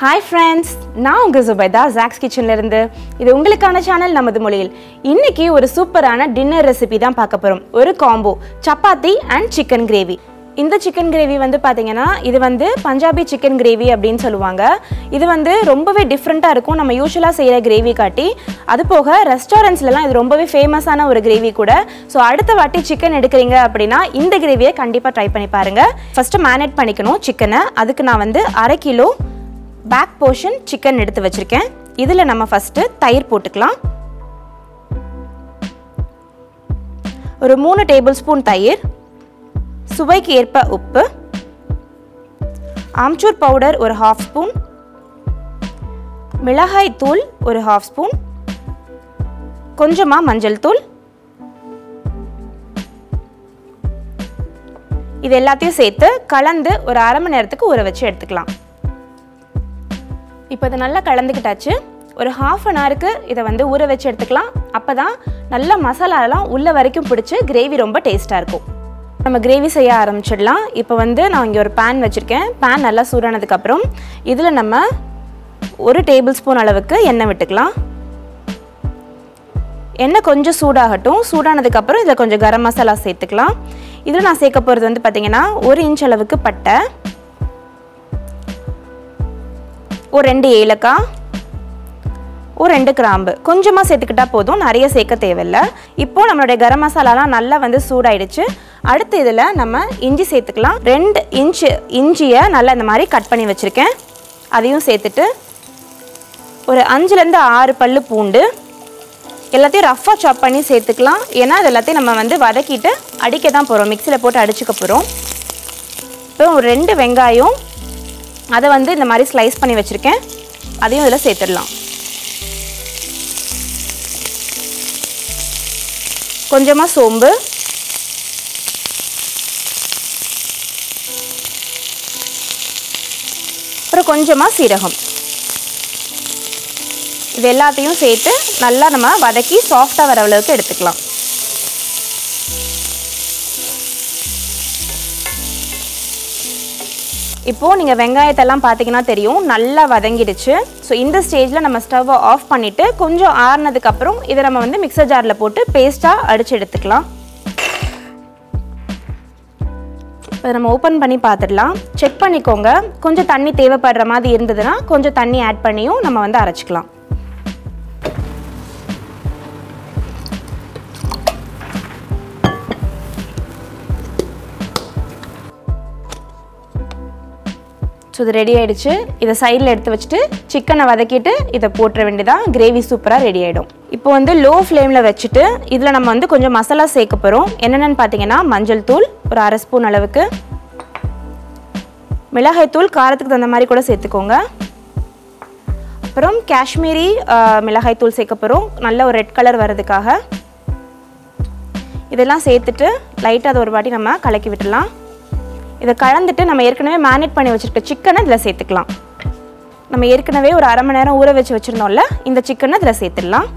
Hi friends நான் உங்கள் Zubaida Jacks கிச்சன்லேருந்து இது உங்களுக்கான சேனல் நமது மொழியில். இன்னைக்கு ஒரு சூப்பரான டின்னர் ரெசிபி தான் பார்க்க போகிறோம் ஒரு combo chapati and chicken gravy இந்த சிக்கன் கிரேவி வந்து பார்த்தீங்கன்னா இது வந்து பஞ்சாபி சிக்கன் கிரேவி அப்படின்னு சொல்லுவாங்க. இது வந்து ரொம்பவே டிஃப்ரெண்ட்டாக இருக்கும். நம்ம யூஸ்வலாக செய்கிற கிரேவி காட்டி அது போக ரெஸ்டாரண்ட்ஸ்லலாம் இது ரொம்பவே ஃபேமஸான ஒரு கிரேவி கூட. ஸோ அடுத்த வாட்டி சிக்கன் எடுக்கிறீங்க அப்படின்னா இந்த கிரேவியை கண்டிப்பாக ட்ரை பண்ணி பாருங்கள் ஃபஸ்ட்டு மேனேட் பண்ணிக்கணும் சிக்கனை அதுக்கு நான் வந்து அரை கிலோ பேக் போர்ஷன் சிக்கன் எடுத்து வச்சுருக்கேன். இதில் நம்ம ஃபஸ்ட்டு தயிர் போட்டுக்கலாம். ஒரு மூணு டேபிள் ஸ்பூன் தயிர். சுவைக்கு ஏற்ப உப்பு. ஆம்ச்சூர் பவுடர் ஒரு ஹாஃப் ஸ்பூன் மிளகாய் தூள் ஒரு ஹாஃப் ஸ்பூன் கொஞ்சமாக மஞ்சள் தூள். இது எல்லாத்தையும் சேர்த்து கலந்து ஒரு அரை மணி நேரத்துக்கு ஊற வச்சு எடுத்துக்கலாம். இப்போ இதை நல்லா கலந்துக்கிட்டாச்சு. ஒரு ஹாஃப் அன் ஹவருக்கு இதை வந்து ஊற வச்சு எடுத்துக்கலாம். அப்போ தான் நல்ல மசாலாலாம் உள்ள வரைக்கும் பிடிச்சி கிரேவி ரொம்ப டேஸ்ட்டாக இருக்கும். நம்ம கிரேவி செய்ய ஆரம்பிச்சிடலாம். இப்போ வந்து நான் இங்கே ஒரு பேன் வச்சுருக்கேன். பேன் நல்லா சூடானதுக்கப்புறம் இதில் நம்ம ஒரு டேபிள் ஸ்பூன் அளவுக்கு எண்ணெய் விட்டுக்கலாம். எண்ணெய் கொஞ்சம் சூடாகட்டும். சூடானதுக்கப்புறம் இதில் கொஞ்சம் கரம் மசாலா சேர்த்துக்கலாம். இதில் நான் சேர்க்க போகிறது வந்து பார்த்திங்கன்னா ஒரு இன்ச் அளவுக்கு பட்டை. ஒரு ரெண்டு ஏலக்காய் ஒரு ரெண்டு கிராம்பு. கொஞ்சமாக சேர்த்துக்கிட்டா போதும். நிறைய சேர்க்க தேவையில்லை. இப்போது நம்மளுடைய கரம் மசாலாலாம் நல்லா வந்து சூடாயிடுச்சு. அடுத்து இதில் நம்ம இஞ்சி சேர்த்துக்கலாம். ரெண்டு இன்ச்சு இஞ்சியை நல்லா இந்த மாதிரி கட் பண்ணி வச்சுருக்கேன். அதையும் சேர்த்துட்டு ஒரு அஞ்சுலேருந்து ஆறு பல் பூண்டு எல்லாத்தையும் ரஃப்பாக சாப் பண்ணி சேர்த்துக்கலாம். ஏன்னா அது எல்லாத்தையும் நம்ம வந்து வதக்கிட்டு அடிக்க தான் போகிறோம் மிக்சியில் போட்டு அடிச்சுக்க போகிறோம் இப்போ ஒரு ரெண்டு வெங்காயம் அதை வந்து இந்த மாதிரி ஸ்லைஸ் பண்ணி வச்சுருக்கேன். அதையும் இதில் சேர்த்துடலாம். கொஞ்சமாக சோம்பு. அப்புறம் கொஞ்சமாக சீரகம். இது எல்லாத்தையும் சேர்த்து நல்லா நம்ம வதக்கி சாஃப்டாக வர அளவுக்கு எடுத்துக்கலாம். இப்போது நீங்கள் வெங்காயத்தெல்லாம் பார்த்தீங்கன்னா தெரியும் நல்லா வதங்கிடுச்சு. ஸோ இந்த ஸ்டேஜில் நம்ம ஸ்டவ்வை ஆஃப் பண்ணிவிட்டு கொஞ்சம் ஆறுனதுக்கப்புறம் இதை நம்ம வந்து மிக்சர் ஜாரில் போட்டு பேஸ்ட்டாக அடித்து எடுத்துக்கலாம். இப்போ நம்ம ஓப்பன் பண்ணி பார்த்துடலாம் செக் பண்ணிக்கோங்க. கொஞ்சம் தண்ணி தேவைப்படுற மாதிரி இருந்ததுன்னா கொஞ்சம் தண்ணி ஆட் பண்ணியும் நம்ம வந்து அரைச்சிக்கலாம். ஸோ இது ரெடி ஆகிடுச்சு இதை சைடில் எடுத்து வச்சுட்டு சிக்கனை வதக்கிட்டு இதை போட்டுற வேண்டியதான் கிரேவி சூப்பராக ரெடி ஆகிடும் இப்போ வந்து லோ ஃப்ளேமில் வச்சுட்டு இதில் நம்ம வந்து கொஞ்சம் மசாலா சேர்க்க போகிறோம் என்னென்னு பார்த்தீங்கன்னா மஞ்சள் தூள் ஒரு அரை ஸ்பூன் அளவுக்கு. மிளகாய் தூள் காரத்துக்கு தகுந்த மாதிரி கூட சேர்த்துக்கோங்க. அப்புறம் காஷ்மீரி மிளகாய் தூள் சேர்க்க போகிறோம் நல்ல ஒரு ரெட் கலர் வர்றதுக்காக. இதெல்லாம் சேர்த்துட்டு லைட்டாக அதை ஒரு வாட்டி நம்ம கலக்கி விட்டுடலாம். இதை கலந்துட்டு நம்ம ஏற்கனவே மேரினேட் பண்ணி வச்சுருக்க சிக்கனை இதில் சேர்த்துக்கலாம். நம்ம ஏற்கனவே ஒரு அரை மணி நேரம் ஊற வச்சு வச்சுருந்தோம்ல இந்த சிக்கனை இதில் சேர்த்துடலாம்.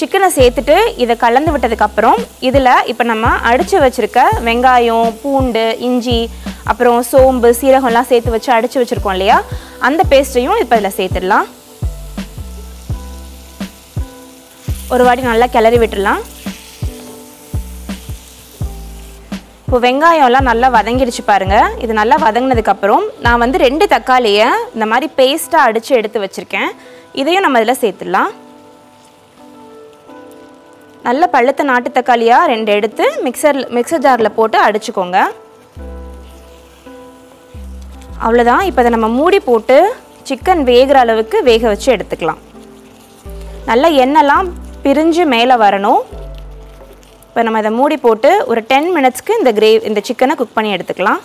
சிக்கனை சேர்த்துட்டு இதை கலந்து விட்டதுக்கப்புறம் இதில் இப்போ நம்ம அடித்து வச்சுருக்க வெங்காயம் பூண்டு இஞ்சி அப்புறம் சோம்பு சீரகம்லாம் சேர்த்து வச்சு அடித்து வச்சுருக்கோம் இல்லையா? அந்த பேஸ்ட்டையும் இப்போ இதில் சேர்த்துடலாம். ஒரு வாட்டி நல்லா கிளறி விட்டுடலாம். இப்போ வெங்காயம்லாம் நல்லா வதங்கிடுச்சு பாருங்கள் இது நல்லா வதங்கினதுக்கப்புறம் நான் வந்து ரெண்டு தக்காளியை இந்த மாதிரி பேஸ்ட்டாக அடித்து எடுத்து வச்சுருக்கேன். இதையும் நம்ம இதில் சேர்த்துடலாம். நல்ல பழுத்த நாட்டு தக்காளியாக ரெண்டு எடுத்து மிக்சர் மிக்சர் ஜாரில் போட்டு அடிச்சுக்கோங்க. அவ்வளோதான் இப்போ அதை நம்ம மூடி போட்டு சிக்கன் வேகிற அளவுக்கு வேக வச்சு எடுத்துக்கலாம். நல்லா எண்ணெய்லாம் பிரிஞ்சு மேலே வரணும். இப்போ நம்ம இதை மூடி போட்டு ஒரு டென் மினிட்ஸ்க்கு இந்த கிரேவ் இந்த சிக்கனை குக் பண்ணி எடுத்துக்கலாம்.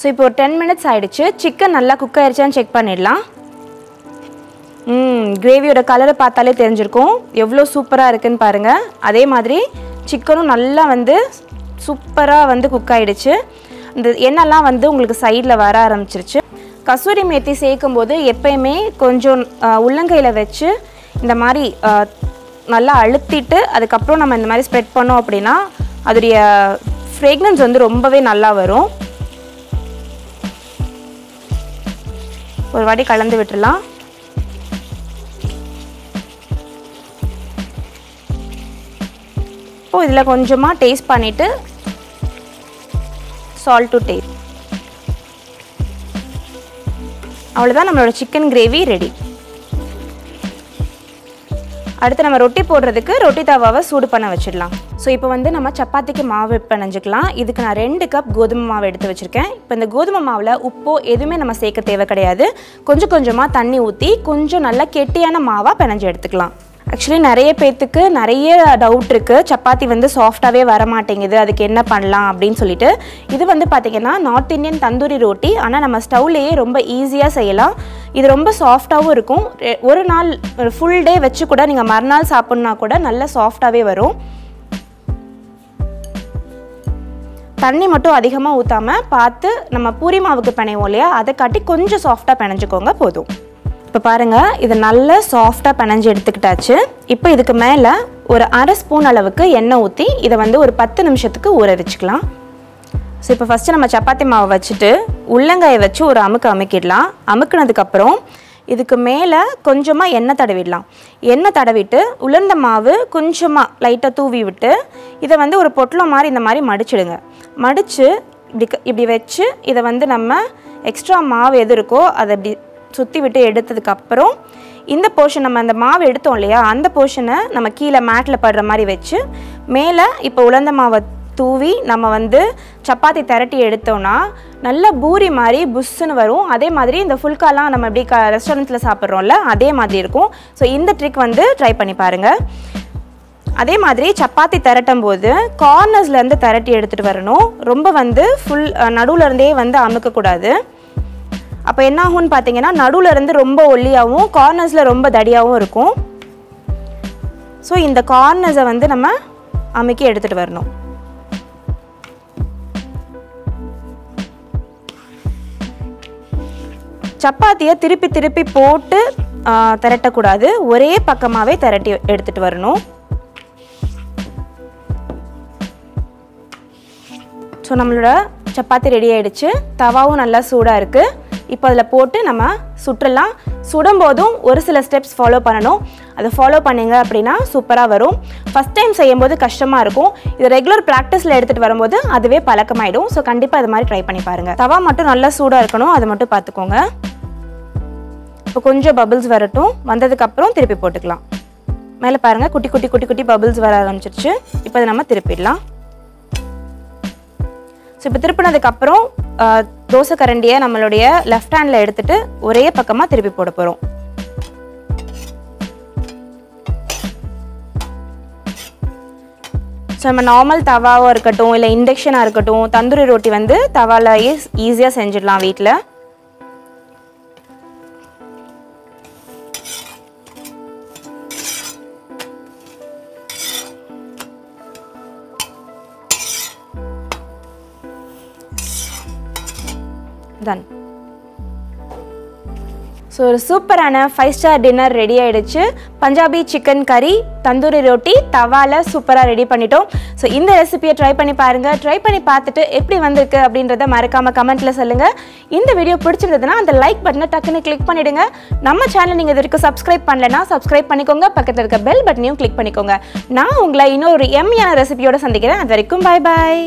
ஸோ இப்போ ஒரு டென் மினிட்ஸ் ஆகிடுச்சு சிக்கன் நல்லா குக் ஆயிடுச்சான்னு செக் பண்ணிடலாம். ம் கிரேவியோட கலரை பார்த்தாலே தெரிஞ்சிருக்கும். எவ்வளோ சூப்பராக இருக்குன்னு பாருங்கள் அதே மாதிரி சிக்கனும் நல்லா வந்து சூப்பராக வந்து குக் ஆகிடுச்சு இந்த எண்ணெய்லாம் வந்து உங்களுக்கு சைடில் வர ஆரம்பிச்சிருச்சு. கசூரி மேத்தி சேர்க்கும் போது எப்பயுமே கொஞ்சம் உள்ளங்கையில் வச்சு இந்த மாதிரி நல்லா அழுத்திட்டு அதுக்கப்புறம் நம்ம இந்த மாதிரி ஸ்ப்ரெட் பண்ணோம் அப்படின்னா அதோடைய ஃப்ரேக்னன்ஸ் வந்து ரொம்பவே நல்லா வரும். ஒரு வாட்டி கலந்து விட்டுடலாம். இப்போ இதில் கொஞ்சமாக டேஸ்ட் பண்ணிவிட்டு சால்ட் டு டேஸ்ட் அவ்வளோதான் நம்மளோட சிக்கன் கிரேவி ரெடி அடுத்து நம்ம ரொட்டி போடுறதுக்கு ரொட்டி தவாவை சூடு பண்ண வச்சிடலாம். ஸோ இப்போ வந்து நம்ம சப்பாத்திக்கு மாவு பிணைஞ்சிக்கலாம் இதுக்கு நான் ரெண்டு கப் கோதுமை மாவு எடுத்து வச்சுருக்கேன். இப்போ இந்த கோதுமை மாவில் உப்போ எதுவுமே நம்ம சேர்க்க தேவை கிடையாது. கொஞ்சம் கொஞ்சமாக தண்ணி ஊற்றி கொஞ்சம் நல்லா கெட்டியான மாவாக பிணைஞ்சு எடுத்துக்கலாம். ஆக்சுவலி நிறைய பேர்த்துக்கு நிறைய டவுட் இருக்குது சப்பாத்தி வந்து சாஃப்டாகவே வர மாட்டேங்குது அதுக்கு என்ன பண்ணலாம் அப்படின்னு சொல்லிட்டு. இது வந்து பார்த்திங்கன்னா நார்த் இந்தியன் தந்தூரி ரோட்டி. ஆனால் நம்ம ஸ்டவ்லேயே ரொம்ப ஈஸியாக செய்யலாம். இது ரொம்ப சாஃப்டாகவும் இருக்கும். ஒரு நாள் ஒரு ஃபுல் டே வச்சு கூட நீங்கள் மறுநாள் சாப்பிட்னா கூட நல்ல சாஃப்டாகவே வரும். தண்ணி மட்டும் அதிகமாக ஊற்றாமல் பார்த்து நம்ம பூரி மாவுக்கு பிணைவோம் இல்லையா? அதை காட்டி கொஞ்சம் சாஃப்டாக பிணைஞ்சிக்கோங்க போதும். இப்போ பாருங்கள் இது நல்ல சாஃப்டாக பிணைஞ்சு எடுத்துக்கிட்டாச்சு. இப்போ இதுக்கு மேலே ஒரு அரை ஸ்பூன் அளவுக்கு எண்ணெய் ஊற்றி இதை வந்து ஒரு பத்து நிமிஷத்துக்கு ஊற வச்சுக்கலாம். ஸோ இப்போ ஃபஸ்ட்டு நம்ம சப்பாத்தி மாவை வச்சுட்டு உள்ளங்காயை வச்சு ஒரு அமுக்கு அமுக்கிடலாம். அமுக்குனதுக்கப்புறம் இதுக்கு மேலே கொஞ்சமாக எண்ணெய் தடவிடலாம். எண்ணெய் தடவிட்டு உலர்ந்த மாவு கொஞ்சமாக லைட்டாக தூவி விட்டு இதை வந்து ஒரு பொட்டலம் மாதிரி இந்த மாதிரி மடிச்சிடுங்க. மடித்து இப்படி க- இப்படி வச்சு இதை வந்து நம்ம எக்ஸ்ட்ரா மாவு எது இருக்கோ அதை இப்படி சுற்றி விட்டு எடுத்ததுக்கப்புறம் இந்த போர்ஷன் நம்ம அந்த மாவு எடுத்தோம் இல்லையா அந்த போர்ஷனை நம்ம கீழே மேட்டில் படுற மாதிரி வச்சு மேலே இப்போ உலர்ந்த மாவை தூவி நம்ம வந்து சப்பாத்தி திரட்டி எடுத்தோம்னா நல்ல பூரி மாதிரி புஷ்ஷுன்னு வரும். அதே மாதிரி இந்த ஃபுல்காலாம் நம்ம எப்படி க ரெஸ்டாரண்ட்டில் சாப்பிட்றோம்ல அதே மாதிரி இருக்கும். ஸோ இந்த ட்ரிக் வந்து ட்ரை பண்ணி பாருங்கள் அதே மாதிரி சப்பாத்தி திரட்டும் போது கார்னர்ஸ்லேருந்து திரட்டி எடுத்துகிட்டு வரணும். ரொம்ப வந்து ஃபுல் நடுவுலேருந்தே வந்து அமுக்கக்கூடாது. அப்போ என்ன ஆகும்னு பார்த்தீங்கன்னா நடுவில் இருந்து ரொம்ப ஒல்லியாகவும் கார்னர்ஸில் ரொம்ப தடியாகவும் இருக்கும். ஸோ இந்த கார்னர்ஸை வந்து நம்ம அமைக்கி எடுத்துகிட்டு வரணும். சப்பாத்தியை திருப்பி திருப்பி போட்டு திரட்டக்கூடாது. ஒரே பக்கமாகவே திரட்டி எடுத்துகிட்டு வரணும். ஸோ நம்மளோட சப்பாத்தி ரெடி ஆகிடுச்சு தவாவும் நல்லா சூடாக இருக்குது இப்போ அதில் போட்டு நம்ம சுற்றலாம். சுடும்போதும் ஒரு சில ஸ்டெப்ஸ் ஃபாலோ பண்ணணும். அதை ஃபாலோ பண்ணிங்க அப்படின்னா சூப்பராக வரும். ஃபஸ்ட் டைம் செய்யும்போது கஷ்டமாக இருக்கும். இது ரெகுலர் ப்ராக்டிஸில் எடுத்துகிட்டு வரும்போது அதுவே பழக்கமாயிடும். ஸோ கண்டிப்பாக இது மாதிரி ட்ரை பண்ணி பாருங்கள் தவா மட்டும் நல்லா சூடாக இருக்கணும். அதை மட்டும் பார்த்துக்கோங்க. இப்போ கொஞ்சம் பபிள்ஸ் வரட்டும். வந்ததுக்கப்புறம் திருப்பி போட்டுக்கலாம். மேலே பாருங்கள் குட்டி குட்டி குட்டி குட்டி பபிள்ஸ் வர ஆரம்பிச்சிருச்சு. இப்போ அதை நம்ம திருப்பிடலாம். ஸோ இப்போ திருப்பினதுக்கப்புறம் தோசை கரண்டியை நம்மளுடைய லெஃப்ட் ஹேண்டில் எடுத்துகிட்டு ஒரே பக்கமாக திருப்பி போட போகிறோம் ஸோ நம்ம நார்மல் தவாவாக இருக்கட்டும் இல்லை இண்டக்ஷனாக இருக்கட்டும் தந்தூரி ரொட்டி வந்து தவாலையே ஈஸியாக செஞ்சிடலாம் வீட்டில் டன் ஸோ ஒரு சூப்பரான ஃபைவ் ஸ்டார் டின்னர் ரெடி ஆகிடுச்சு பஞ்சாபி சிக்கன் கறி தந்தூரி ரொட்டி தவால சூப்பராக ரெடி பண்ணிட்டோம். ஸோ இந்த ரெசிபியை ட்ரை பண்ணி பாருங்கள் ட்ரை பண்ணி பார்த்துட்டு எப்படி வந்திருக்கு அப்படின்றத மறக்காமல் கமெண்ட்டில் சொல்லுங்கள் இந்த வீடியோ பிடிச்சிருந்ததுன்னா அந்த லைக் பட்டனை டக்குன்னு கிளிக் பண்ணிவிடுங்க நம்ம சேனல் நீங்கள் இது வரைக்கும் சப்ஸ்கிரைப் பண்ணலைன்னா சப்ஸ்கிரைப் பண்ணிக்கோங்க. பக்கத்தில் இருக்க பெல் பட்டனையும் கிளிக் பண்ணிக்கோங்க. நான் உங்களை இன்னொரு எம்மியான ரெசிபியோட சந்திக்கிறேன். அது வரைக்கும் பாய் பாய்